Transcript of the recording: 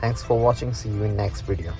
Thanks for watching. See you in next video.